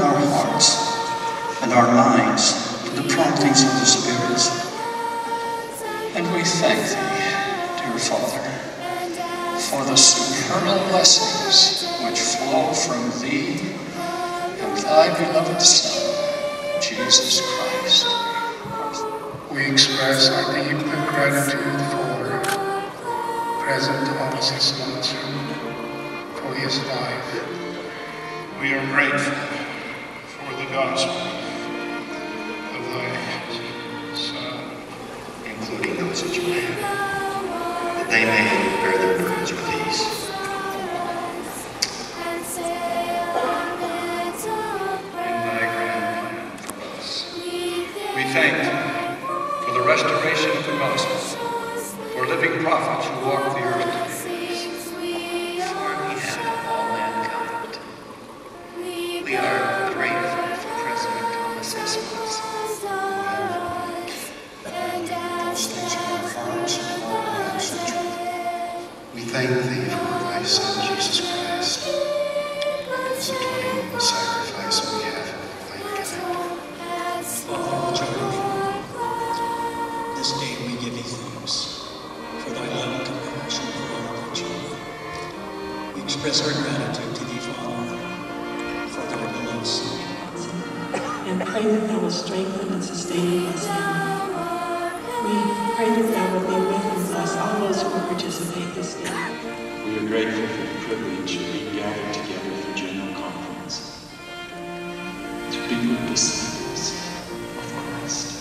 our hearts and our minds to the promptings of the Spirit. And we thank thee, dear Father, for the supernal blessings which flow from thee and thy beloved Son, Jesus Christ. We express our deep gratitude for President Thomas S. Monson for his life. We are grateful for the gospel of thy Son, including those at Japan, that they may bear their burdens with ease. in thy grand plan for us. We thank thee for the restoration of the gospel, for living prophets who walk the earth thank thee for thy Son, Jesus Christ, and his atoning sacrifice on behalf of mankind. This day we give thee thanks for thy love and compassion for all thy children. We express our gratitude to thee, Father, for thy beloved Son. and pray that thou will strengthen and sustain Grateful for the privilege of being gathered together for General Conference to be good disciples of Christ.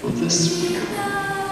For this we come